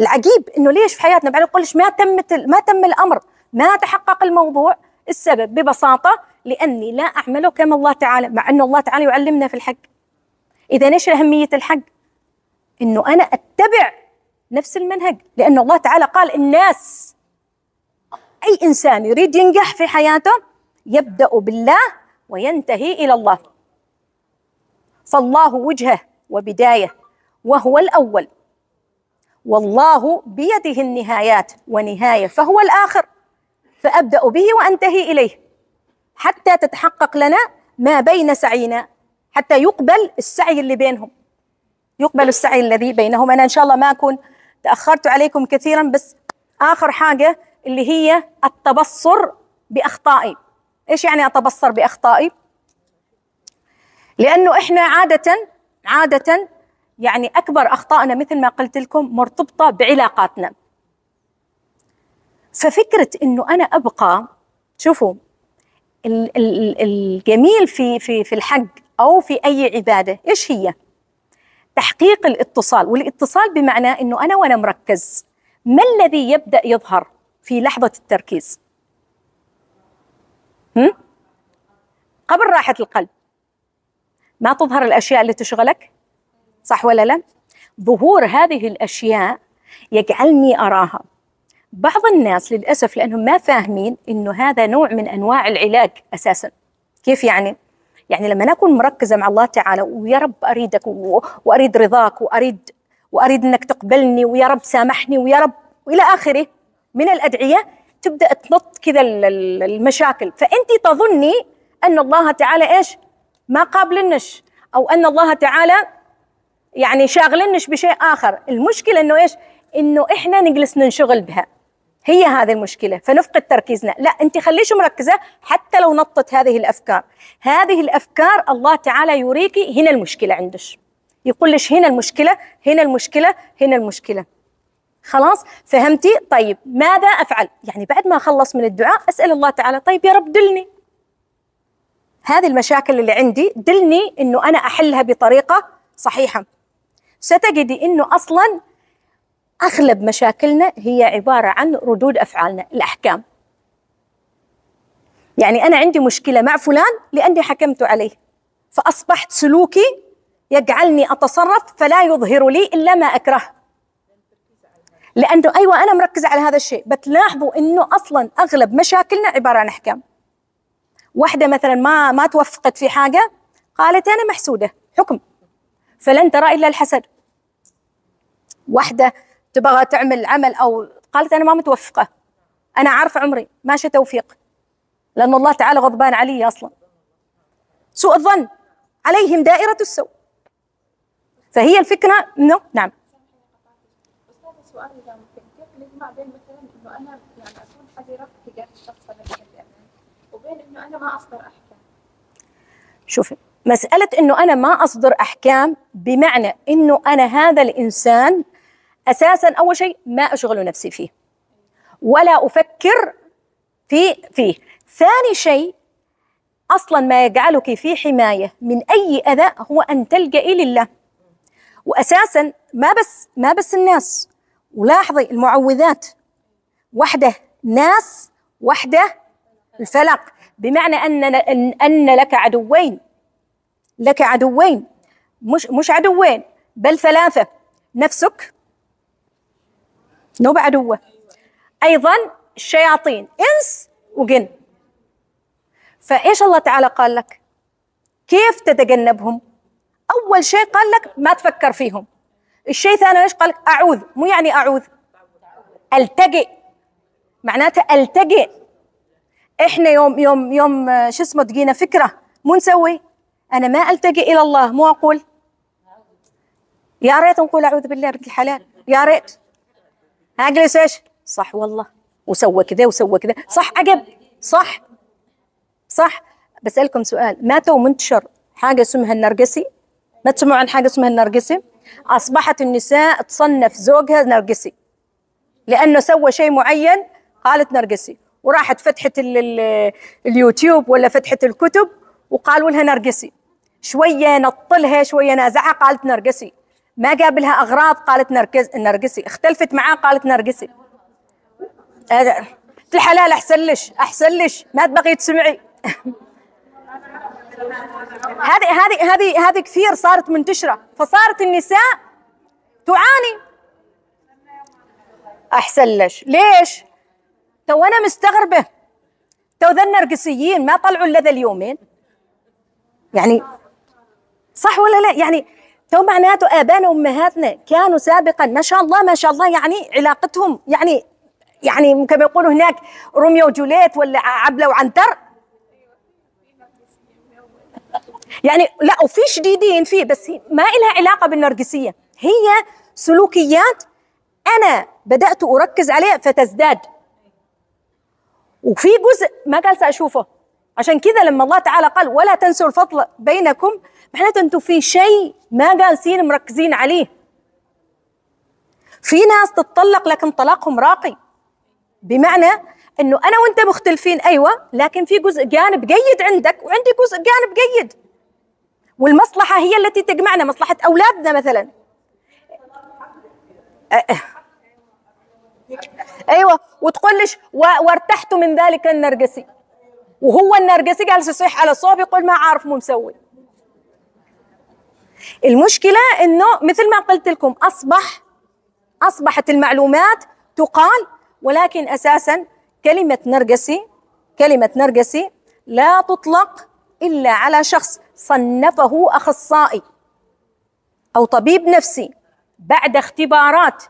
العجيب إنه ليش في حياتنا؟ بعد يقولش ما تمت ما تم الأمر ما تحقق الموضوع. السبب ببساطة لأني لا اعمله كما الله تعالى مع انه الله تعالى يعلمنا في الحق. إذا إيش أهمية الحق؟ إنه أنا أتبع نفس المنهج لأن الله تعالى قال الناس أي إنسان يريد ينجح في حياته يبدأ بالله وينتهي إلى الله. فالله وجهه وبداية وهو الأول. والله بيده النهايات ونهاية فهو الآخر. فأبدأ به وأنتهي إليه. حتى تتحقق لنا ما بين سعينا حتى يقبل السعي اللي بينهم. يقبل السعي الذي بينهم أنا إن شاء الله ما أكون تأخرت عليكم كثيرا بس آخر حاجة اللي هي التبصر بأخطائي. إيش يعني أتبصر بأخطائي؟ لأنه إحنا عادة عادة يعني أكبر أخطائنا مثل ما قلت لكم مرتبطة بعلاقاتنا. ففكرة إنه أنا أبقى شوفوا ال- ال- الجميل في في في الحج أو في أي عبادة إيش هي؟ تحقيق الاتصال والاتصال بمعنى إنه أنا وأنا مركز. ما الذي يبدأ يظهر في لحظة التركيز؟ هم؟ قبل راحة القلب. ما تظهر الأشياء اللي تشغلك؟ صح ولا لا؟ ظهور هذه الأشياء يجعلني أراها. بعض الناس للأسف لأنهم ما فاهمين إنه هذا نوع من أنواع العلاج أساسا. كيف يعني؟ يعني لما أنا أكون مركزة مع الله تعالى ويا رب أريدك و- وأريد رضاك وأريد وأريد إنك تقبلني ويا رب سامحني ويا رب والى آخره. من الأدعية تبدأ تنط كذا ال- ال- المشاكل. فأنت تظني أن الله تعالى إيش؟ ما قابلنش أو أن الله تعالى يعني شاغلنش بشيء آخر. المشكلة إنه إيش؟ إنه إحنا نجلس ننشغل بها. هي هذه المشكلة فنفقد تركيزنا. لا أنت خليش مركزة؟ حتى لو نطت هذه الأفكار. هذه الأفكار الله تعالى يريكي هنا المشكلة عندش. يقول لش هنا المشكلة هنا المشكلة هنا المشكلة. خلاص؟ فهمتي؟ طيب ماذا أفعل؟ يعني بعد ما أخلص من الدعاء أسأل الله تعالى طيب يا رب دلني. هذه المشاكل اللي عندي دلني إنه أنا أحلها بطريقة صحيحة. ستجدي إنه أصلا أغلب مشاكلنا هي عبارة عن ردود أفعالنا الأحكام. يعني أنا عندي مشكلة مع فلان لأني حكمت عليه فأصبحت سلوكي يجعلني أتصرف فلا يظهر لي إلا ما أكره. لأنه أيوه أنا مركزة على هذا الشيء بتلاحظوا إنه أصلا أغلب مشاكلنا عبارة عن أحكام. واحدة مثلا ما ما توفقت في حاجة قالت أنا محسودة حكم. فلن ترى إلا الحسد. واحدة تبغى تعمل عمل أو قالت أنا ما متوفقة. أنا عارفة عمري. ماشي توفيق. لأن الله تعالى غضبان علي أصلا. سوء الظن. عليهم دائرة السوء. فهي الفكرة إنه نعم. كيف نجمع بين مثلا إنه أنا يعني تجاه الشخص وبين إنه أنا ما أصدر أحكام شوفي مسألة إنه أنا ما أصدر أحكام بمعنى إنه أنا هذا الإنسان أساسا أول شيء ما أشغل نفسي فيه ولا أفكر في فيه. ثاني شيء أصلا ما يجعلك في حماية من أي أذى هو أن تلجئي لله. وأساسا ما بس ما بس الناس. ولاحظي المعوذات. وحدة ناس وحدة الفلق. بمعنى أن, أن لك عدوين. لك عدوين. مش مش عدوين بل ثلاثة. نفسك نوبة عدوة أيضا الشياطين إنس وجن. فإيش الله تعالى قال لك؟ كيف تتجنبهم؟ أول شيء قال لك ما تفكر فيهم. الشيء الثاني إيش قال لك؟ أعوذ. مو يعني أعوذ. ألتجئ. معناتها ألتجئ. إحنا يوم يوم يوم شو اسمه تجينا فكرة. مو نسوي؟ أنا ما ألتجئ إلى الله مو أقول. يا ريت نقول أعوذ بالله بنت الحلال يا ريت. أجلس إيش صح والله. وسوى كذا وسوى كذا صح عقب صح. صح. بسألكم سؤال. ما تو منتشر حاجة اسمها النرجسي؟ ما تسمعوا عن حاجة اسمها النرجسي؟ أصبحت النساء تصنف زوجها نرجسي. لأنه سوى شيء معين قالت نرجسي. وراحت فتحت ال- ال- اليوتيوب ولا فتحت الكتب وقالوا لها نرجسي. شوية نطلها شوية نازعها قالت نرجسي. ما قابلها أغراض؟ قالت نرجس نرجسي. اختلفت معاه؟ قالت نرجسي. قلت لا أحسن لش أحسن لش ما تبغي تسمعي. هذه هذه هذه هذه كثير صارت منتشرة. فصارت النساء تعاني. أحسن لش ليش؟ تو أنا مستغربة. تو ذا النرجسيين ما طلعوا الا ذا اليومين؟ يعني صح ولا لا؟ يعني تو معناته آبانا وأمهاتنا كانوا سابقا ما شاء الله ما شاء الله يعني علاقتهم يعني يعني كما يقولوا هناك روميو وجوليت ولا عبلة وعنتر. يعني لا وفي شديدين فيه بس ما لها علاقة بالنرجسية. هي سلوكيات أنا بدأت أركز عليها فتزداد. وفي جزء ما قال ساشوفه عشان كذا لما الله تعالى قال ولا تنسوا الفضل بينكم معناته أنتم في شيء ما جالسين مركزين عليه. في ناس تتطلق لكن طلاقهم راقي. بمعنى إنه أنا وأنت مختلفين أيوه لكن في جزء جانب جيد عندك وعندي جزء جانب جيد. والمصلحة هي التي تجمعنا مصلحة أولادنا مثلا. أيوه وتقول ليش و- وارتحت من ذلك النرجسي وهو النرجسي جالس يصيح على الصوب يقول ما عارف مو مسوي. المشكلة إنه مثل ما قلت لكم اصبح أصبحت المعلومات تقال ولكن أساسا كلمة نرجسي كلمة نرجسي لا تطلق إلا على شخص صنفه أخصائي أو طبيب نفسي بعد اختبارات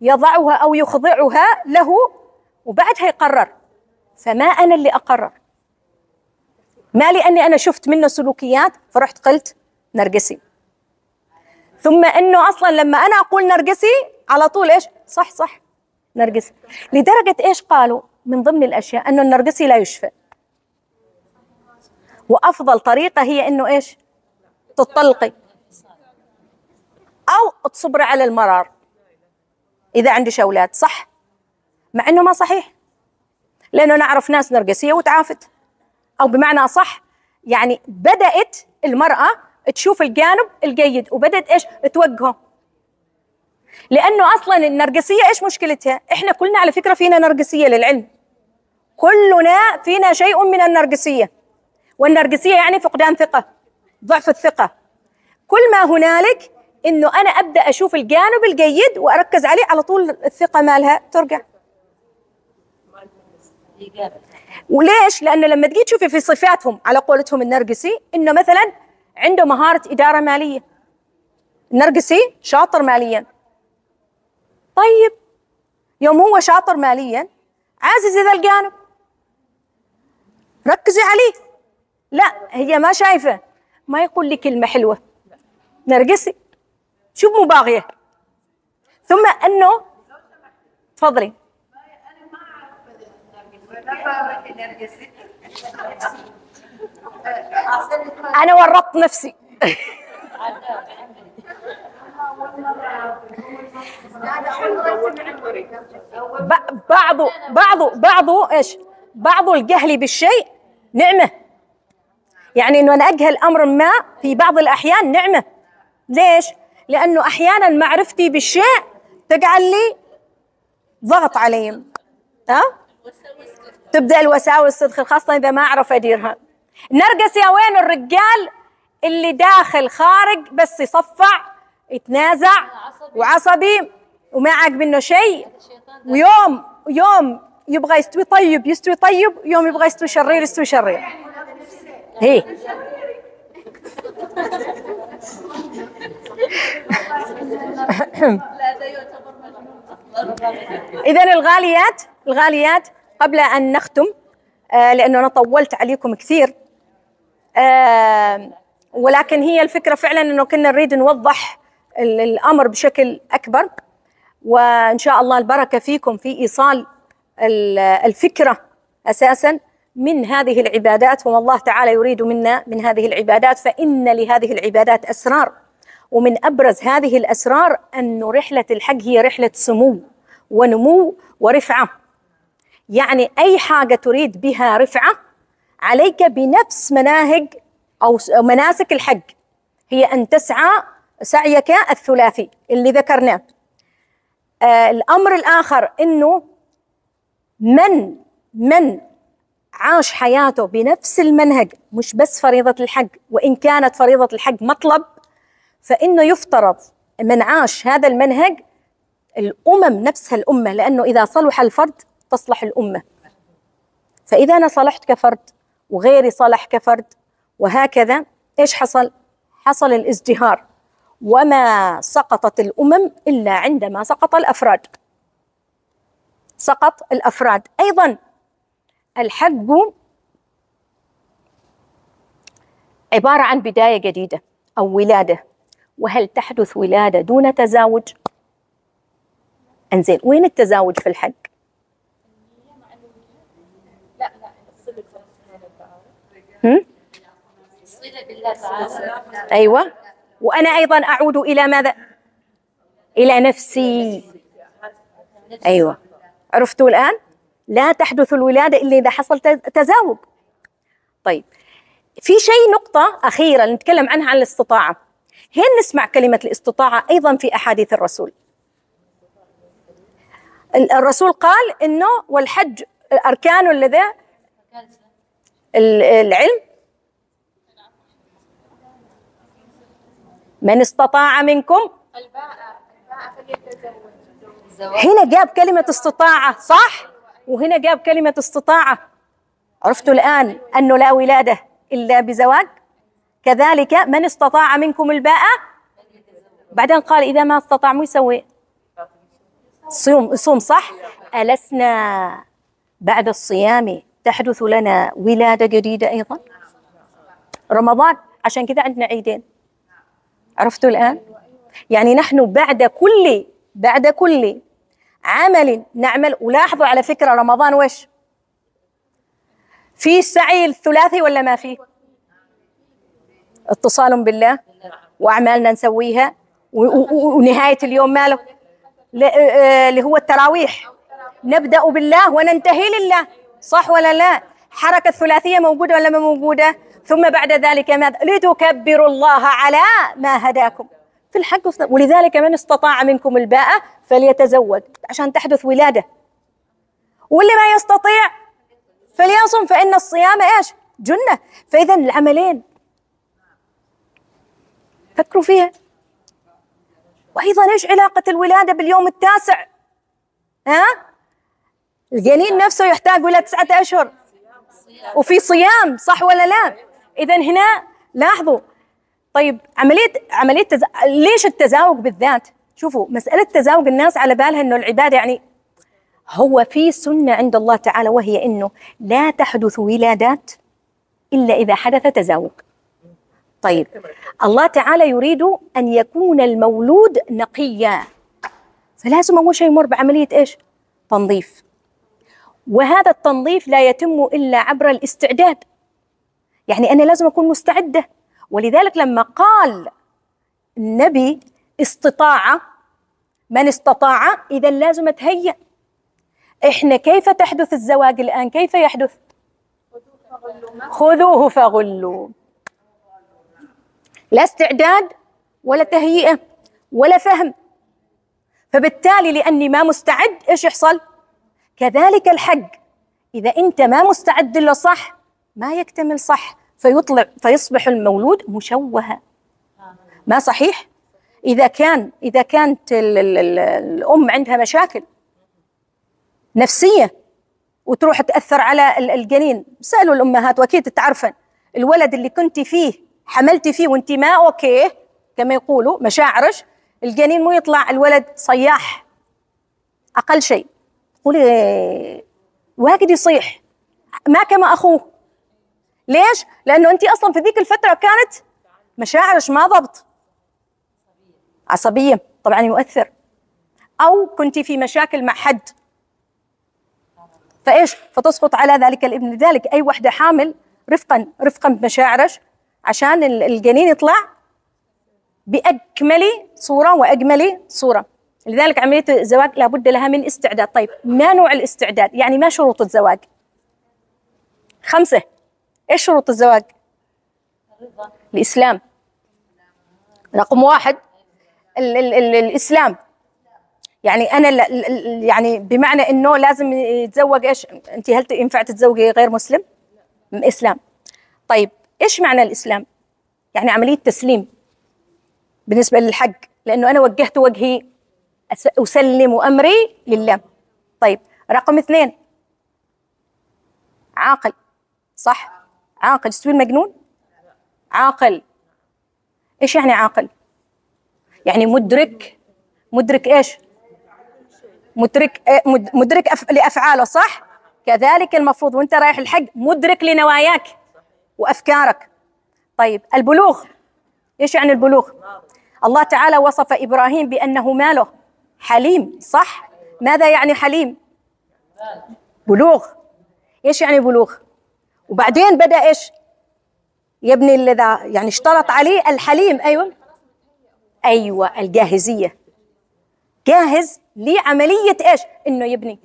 يضعها أو يخضعها له وبعدها يقرر. فما أنا اللي أقرر؟ ما لأني أنا شفت منه سلوكيات فرحت قلت نرجسي. ثم إنه أصلا لما أنا أقول نرجسي على طول إيش؟ صح صح نرجسي. لدرجة إيش قالوا؟ من ضمن الأشياء إنه النرجسي لا يشفى. وأفضل طريقة هي إنه إيش؟ تطلقي. أو تصبري على المرار. إذا عندش أولاد صح مع إنه ما صحيح. لأنه نعرف ناس نرجسية وتعافت. أو بمعنى أصح يعني بدأت المرأة تشوف الجانب الجيد وبدأت إيش؟ توجهه. لأنه أصلا النرجسية إيش مشكلتها؟ إحنا كلنا على فكرة فينا نرجسية للعلم. كلنا فينا شيء من النرجسية. والنرجسية يعني فقدان ثقة ضعف الثقة. كل ما هنالك إنه أنا أبدأ أشوف الجانب الجيد وأركز عليه على طول الثقة مالها ترجع. وليش؟ لأنه لما تجي تشوفي في صفاتهم على قولتهم النرجسي إنه مثلا عنده مهارة إدارة مالية. النرجسي شاطر ماليا. طيب يوم هو شاطر ماليا عازز ذا الجانب ركزي عليه. لا هي ما شايفة. ما يقول لي كلمة حلوة. نرجسي. شوف مو باغية. ثم أنه تفضلي. أنا ورطت نفسي. ب- بعض بعض بعض إيش؟ بعض الجهل بالشيء نعمة. يعني إنه أنا أجهل أمر ما في بعض الأحيان نعمة. ليش؟ لأنه أحيانا معرفتي بالشيء تجعل لي ضغط علي ها؟ تبدأ الوساوس تدخل خاصة إذا ما أعرف أديرها. نرجس يا وين الرجال اللي داخل خارج بس يصفع يتنازع وعصبي وما عاقب منه شيء. ويوم يوم يبغى يستوي طيب يستوي طيب يوم يبغى يستوي شرير يستوي شرير. هي. إذا الغاليات الغاليات قبل أن نختم آه لأنه أنا طولت عليكم كثير. آه ولكن هي الفكرة فعلا أنه كنا نريد نوضح ال- الأمر بشكل أكبر. وإن شاء الله البركة فيكم في إيصال ال- الفكرة أساسا من هذه العبادات. وما الله تعالى يريد منا من هذه العبادات فإن لهذه العبادات أسرار. ومن أبرز هذه الأسرار أن رحلة الحج هي رحلة سمو ونمو ورفعة. يعني أي حاجة تريد بها رفعة عليك بنفس مناهج أو مناسك الحج. هي أن تسعى سعيك الثلاثي اللي ذكرناه. آه الأمر الآخر أنه من من عاش حياته بنفس المنهج مش بس فريضة الحج. وإن كانت فريضة الحج مطلب فإنه يفترض من عاش هذا المنهج الأمم نفسها الأمة. لأنه إذا صلح الفرد تصلح الأمة فإذا أنا صلحت كفرد وغيري صلح كفرد وهكذا إيش حصل؟ حصل الازدهار وما سقطت الأمم إلا عندما سقط الأفراد سقط الأفراد أيضا الحج عبارة عن بداية جديدة أو ولادة وهل تحدث ولادة دون تزاوج؟ أنزين وين التزاوج في الحج؟ لا لا الصلة أيوه وأنا أيضا أعود إلى ماذا؟ إلى نفسي أيوه عرفتوا الآن؟ لا تحدث الولادة إلا إذا حصل تز- تزاوج. طيب في شيء نقطة أخيرة نتكلم عنها عن الاستطاعة. هين نسمع كلمة الاستطاعة أيضا في أحاديث الرسول. ال- الرسول قال إنه والحج أركان الذي ال- العلم؟ من استطاع منكم؟ هنا جاب كلمة استطاعة صح؟ وهنا جاب كلمة استطاعة. عرفتوا الآن أنه لا ولادة إلا بزواج؟ كذلك من استطاع منكم الباء؟ بعدين قال إذا ما استطاع مو يسوي؟ صوم صح؟ ألسنا بعد الصيام. تحدث لنا ولادة جديدة أيضا؟ رمضان عشان كذا عندنا عيدين. عرفتوا الآن؟ يعني نحن بعد كل بعد كل عمل نعمل ولاحظوا على فكرة رمضان وش؟ في سعي الثلاثي ولا ما فيه اتصال بالله وأعمالنا نسويها ونهاية اليوم ماله آه، اللي هو التراويح. نبدأ بالله وننتهي لله. صح ولا لا؟ حركة الثلاثية موجودة ولا ما موجودة؟ ثم بعد ذلك ماذا لتكبروا الله على ما هداكم. في الحق ولذلك من استطاع منكم الباء فليتزوج. عشان تحدث ولادة. واللي ما يستطيع فليصم فإن الصيام إيش؟ جنة. فإذا العملين. فكروا فيها. وأيضا إيش علاقة الولادة باليوم التاسع؟ ها؟ الجنين نفسه يحتاج ولا تسعة أشهر. وفي صيام صح ولا لا؟ إذا هنا لاحظوا. طيب عملية عملية تز... ليش التزاوج بالذات؟ شوفوا مسألة تزاوج الناس على بالها إنه العبادة يعني هو في سنة عند الله تعالى وهي إنه لا تحدث ولادات إلا إذا حدث تزاوج. طيب الله تعالى يريد أن يكون المولود نقيا. فلازم أول شيء يمر بعملية إيش؟ تنظيف. وهذا التنظيف لا يتم إلا عبر الاستعداد. يعني أنا لازم أكون مستعدة. ولذلك لما قال النبي استطاعة من استطاع؟ إذا لازم أتهيأ. إحنا كيف تحدث الزواج الآن؟ كيف يحدث؟ خذوه فغلوا لا استعداد ولا تهيئة ولا فهم. فبالتالي لأني ما مستعد إيش يحصل؟ كذلك الحج. إذا أنت ما مستعد له صح ما يكتمل صح فيطلع فيصبح المولود مشوها. ما صحيح؟ إذا كان إذا كانت ال ال ال الأم عندها مشاكل نفسية وتروح تأثر على ال- الجنين سألوا الأمهات وأكيد تعرفن. الولد اللي كنت فيه حملتي فيه وأنت ما أوكي كما يقولوا مشاعرش الجنين مو يطلع الولد صياح. أقل شيء. قولي واجد يصيح. ما كما أخوه ليش؟ لأنه أنت أصلا في ذيك الفترة كانت مشاعرش ما ضبط. عصبية. طبعا يؤثر. أو كنت في مشاكل مع حد. فإيش؟ فتسقط على ذلك الابن. لذلك أي وحدة حامل رفقا رفقا بمشاعرش عشان ال- الجنين يطلع باكمل صورة واجمل صورة. لذلك عملية الزواج لابد لها من استعداد. طيب ما نوع الاستعداد؟ يعني ما شروط الزواج؟ خمسة. إيش شروط الزواج؟ الإسلام. رقم واحد ال ال ال الإسلام. يعني أنا يعني بمعنى إنه لازم يتزوج إيش؟ أنت هل ينفع تتزوجي غير مسلم؟ إسلام. طيب إيش معنى الإسلام؟ يعني عملية تسليم بالنسبة للحق لأنه أنا وجهت وجهي أسلم أمري لله. طيب رقم اثنين. عاقل صح؟ عاقل تسوي المجنون عاقل. إيش يعني عاقل؟ يعني مدرك مدرك إيش؟ مدرك إيه؟ مد- مدرك. لأفعاله صح؟ كذلك المفروض وأنت رايح الحق مدرك لنواياك وأفكارك. طيب البلوغ. إيش يعني البلوغ؟ الله تعالى وصف إبراهيم بأنه ماله. حليم صح؟ ماذا يعني حليم؟ بلوغ. إيش يعني بلوغ؟ وبعدين بدأ إيش؟ يبني اللي ذا يعني اشترط عليه الحليم أيوه. أيوه الجاهزية. جاهز لعملية إيش؟ إنه يبني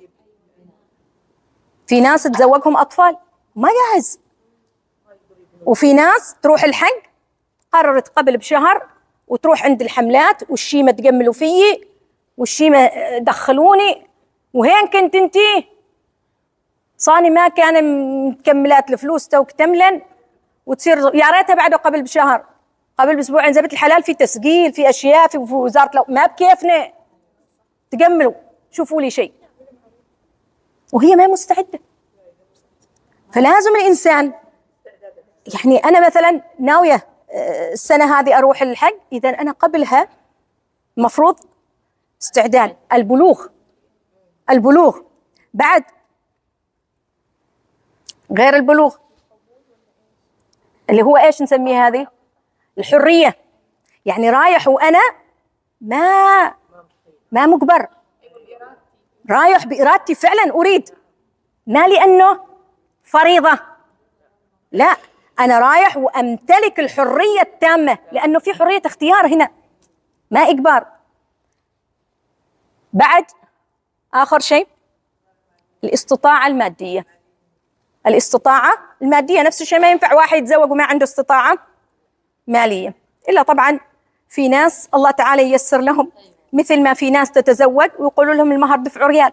في ناس تزوجهم أطفال ما جاهز. وفي ناس تروح الحق قررت قبل بشهر وتروح عند الحملات والشيمة تجملوا فيي والشيمة دخلوني وهين كنت انتي؟ صاني ما كان مكملات الفلوس توك تملن وتصير يا ريتها بعده قبل بشهر. قبل باسبوع عند زبدة الحلال في تسجيل في أشياء في وزارة لو ما بكيفنا. تجملوا شوفوا لي شيء. وهي ما مستعدة. فلازم الإنسان يعني أنا مثلا ناوية آه، السنة هذه أروح الحج اذا أنا قبلها مفروض استعداد. البلوغ. البلوغ. بعد. غير البلوغ. اللي هو إيش نسميه هذه؟ الحرية. يعني رايح وأنا ما ما مجبر. رايح بإرادتي فعلا أريد. ما لأنه فريضة. لا. أنا رايح وأمتلك الحرية التامة. لأنه في حرية اختيار هنا. ما إجبار. بعد آخر شيء الاستطاعة المادية. الاستطاعة المادية نفس الشيء ما ينفع واحد يتزوج وما عنده استطاعة مالية. إلا طبعا في ناس الله تعالى ييسر لهم مثل ما في ناس تتزوج ويقولوا لهم المهر دفع ريال.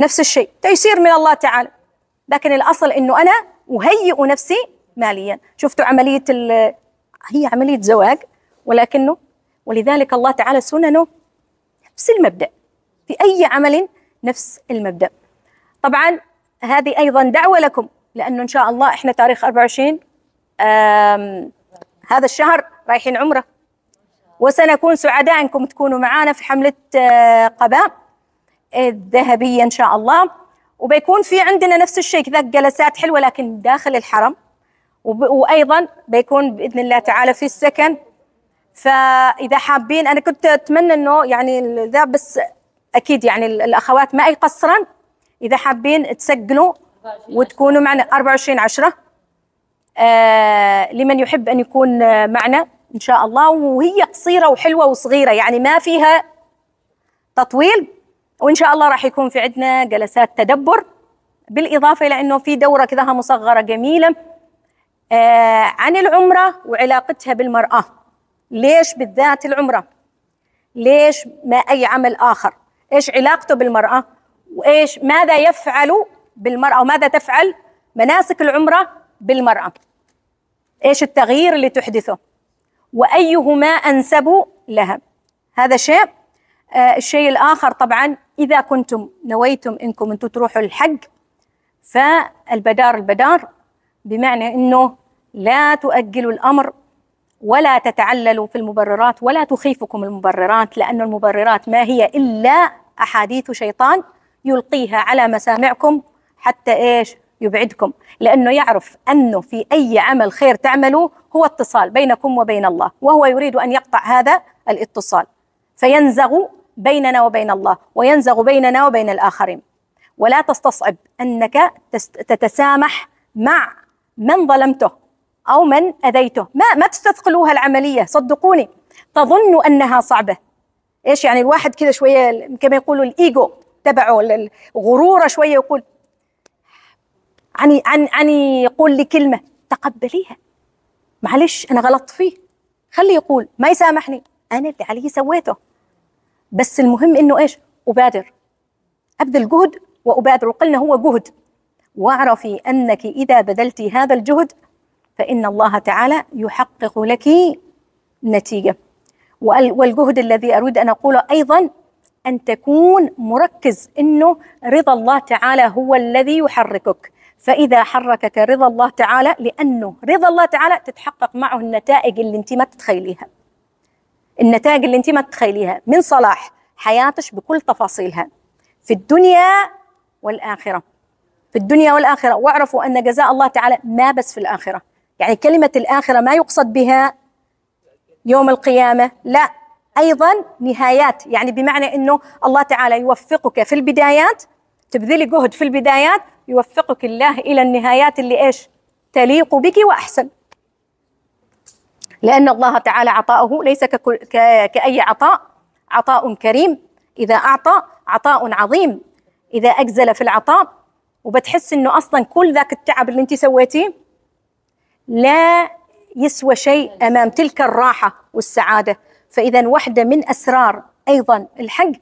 نفس الشيء تيسير من الله تعالى. لكن الأصل إنه أنا أهيئ نفسي ماليا. شفتوا عملية ال- هي عملية زواج ولكنه ولذلك الله تعالى سننه نفس المبدأ في أي عمل نفس المبدأ. طبعا هذه أيضا دعوة لكم لأنه إن شاء الله إحنا تاريخ 24 آم، هذا الشهر رايحين عمرة. وسنكون سعداء أنكم تكونوا معنا في حملة آه، قباء الذهبية إن شاء الله. وبيكون في عندنا نفس الشيء كذا جلسات حلوة لكن داخل الحرم. وأيضا بيكون بإذن الله تعالى في السكن. فإذا حابين أنا كنت أتمنى إنه يعني ذا بس أكيد يعني ال- الأخوات ما يقصرن. إذا حابين تسجلوا وتكونوا معنا 24 10 آه لمن يحب أن يكون معنا إن شاء الله. وهي قصيرة وحلوة وصغيرة يعني ما فيها تطويل. وإن شاء الله راح يكون في عندنا جلسات تدبر بالإضافة إلى إنه في دورة كذا مصغرة جميلة آه عن العمرة وعلاقتها بالمرأة. ليش بالذات العمرة؟ ليش ما أي عمل آخر؟ إيش علاقته بالمرأة؟ وإيش ماذا يفعل بالمرأة؟ وماذا تفعل مناسك العمرة بالمرأة؟ إيش التغيير اللي تحدثه؟ وأيهما أنسب لها؟ هذا شيء آه الشيء الآخر طبعا إذا كنتم نويتم إنكم أنتم تروحوا الحج فالبدار البدار بمعنى إنه لا تؤجلوا الأمر ولا تتعللوا في المبررات ولا تخيفكم المبررات لأن المبررات ما هي إلا أحاديث شيطان يلقيها على مسامعكم حتى إيش؟ يبعدكم. لأنه يعرف أنه في أي عمل خير تعملوا هو اتصال بينكم وبين الله وهو يريد أن يقطع هذا الاتصال. فينزغ بيننا وبين الله وينزغ بيننا وبين الآخرين. ولا تستصعب أنك تتسامح مع من ظلمته. أو من أذيته. ما ما تستثقلوها العملية صدقوني. تظن أنها صعبة. إيش يعني الواحد كذا شوية كما يقولوا الإيجو تبعه غرورة شوية يقول عني عن عني يقول لي كلمة تقبليها. معلش أنا غلطت فيه. خليه يقول ما يسامحني. أنا اللي علي سويته. بس المهم إنه إيش؟ أبادر. أبذل جهد وأبادر. وقلنا هو جهد. واعرفي أنك إذا بذلت هذا الجهد فإن الله تعالى يحقق لك نتيجة. وال- والجهد الذي أريد أن أقوله أيضا أن تكون مركز إنه رضا الله تعالى هو الذي يحركك. فإذا حركك رضا الله تعالى لأنه رضا الله تعالى تتحقق معه النتائج اللي أنت ما تتخيليها. النتائج اللي أنت ما تتخيليها من صلاح حياتك بكل تفاصيلها. في الدنيا والآخرة. في الدنيا والآخرة. واعرفوا أن جزاء الله تعالى ما بس في الآخرة. يعني كلمة الآخرة ما يقصد بها يوم القيامة لا أيضا نهايات يعني بمعنى إنه الله تعالى يوفقك في البدايات تبذلي جهد في البدايات يوفقك الله إلى النهايات اللي إيش؟ تليق بك وأحسن. لأن الله تعالى عطاؤه ليس كأي عطاء عطاء كريم. إذا أعطى عطاء عظيم. إذا أجزل في العطاء وبتحس إنه أصلا كل ذاك التعب اللي أنت سويتيه لا يسوى شيء أمام تلك الراحة والسعادة. فإذا واحدة من أسرار أيضا الحق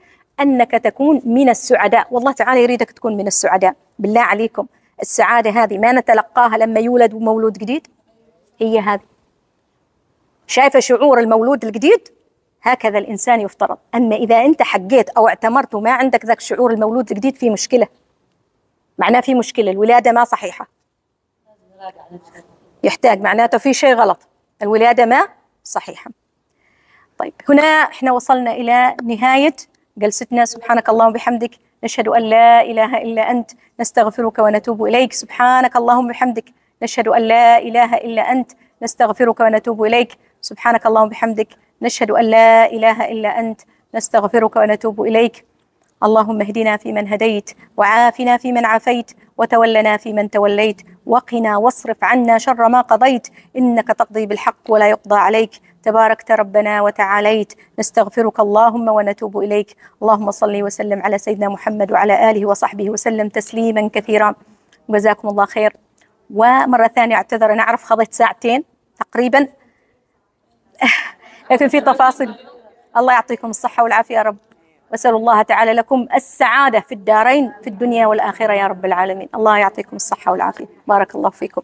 أنك تكون من السعداء. والله تعالى يريدك تكون من السعداء. بالله عليكم. السعادة هذه ما نتلقاها لما يولد مولود جديد. هي هذه. شايفة شعور المولود الجديد؟ هكذا الإنسان يفترض. أما إذا أنت حقيت أو اعتمرت وما عندك ذاك شعور المولود الجديد في مشكلة. معناه في مشكلة. الولادة ما صحيحة. يحتاج معناته في شيء غلط. الولادة ما؟ صحيحة. طيب هنا إحنا وصلنا إلى نهاية جلستنا. سبحانك اللهم وبحمدك. نشهد أن لا إله إلا أنت. نستغفرك ونتوب إليك. سبحانك اللهم وبحمدك. نشهد أن لا إله إلا أنت. نستغفرك ونتوب إليك. سبحانك اللهم وبحمدك. نشهد أن لا إله إلا أنت. نستغفرك ونتوب إليك. اللهم اهدنا فيمن هديت وعافنا فيمن عافيت وتولنا فيمن توليت. وقنا واصرف عنا شر ما قضيت إنك تقضي بالحق ولا يقضى عليك. تباركت ربنا وتعاليت. نستغفرك اللهم ونتوب إليك. اللهم صل وسلم على سيدنا محمد وعلى آله وصحبه وسلم تسليما كثيرا. جزاكم الله خير. ومرة ثانية اعتذر أنا أعرف خضيت ساعتين تقريبا. لكن في تفاصيل. الله يعطيكم الصحة والعافية يا رب. وأسأل الله تعالى لكم السعادة في الدارين في الدنيا والآخرة يا رب العالمين. الله يعطيكم الصحة والعافية. بارك الله فيكم.